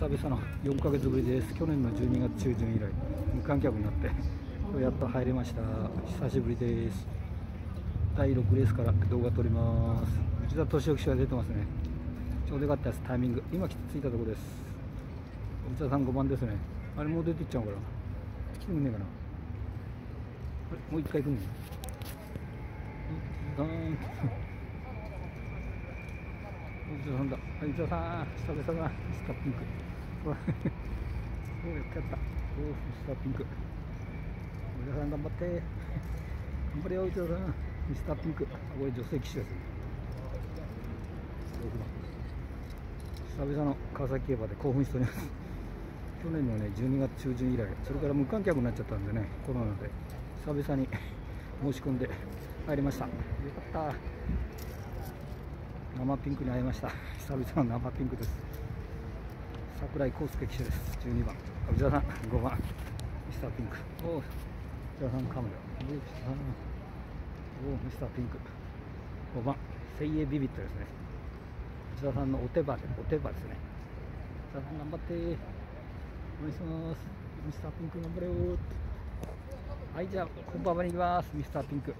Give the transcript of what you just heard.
久々の4ヶ月ぶりです。去年の12月中旬以来無観客になってやっと入れました。久しぶりです。第6レースから動画撮ります。内田敏行氏が出てますね。ちょうどよかったです。タイミング。今着いたところです。内田さん5番ですね。あれもう出ていっちゃうから来てくんねえかな？あれ？もう一回行くんねガーン内田さんだ内田さん久々だミスターピンクほらおおやった。やった。おおミスターピンク内田さん頑張って頑張れよ内田さんミスターピンクこれ女性騎手ですね久々の川崎競馬で興奮しております去年のね12月中旬以来それから無観客になっちゃった。んでねコロナで久々に申し込んで入りました。よかった。生ピンクに会いました。久々の生ピンクです。櫻井康介騎手です。12番。内田さん5番。ミスターピンク。おお内田さんカメラ。おおミスターピンク。5番。セイエビビットですね。内田さんのお手羽でお手羽ですね。内田さん頑張って。お願いします。ミスターピンク頑張れよはいじゃあ本番まで行きます。ミスターピンク。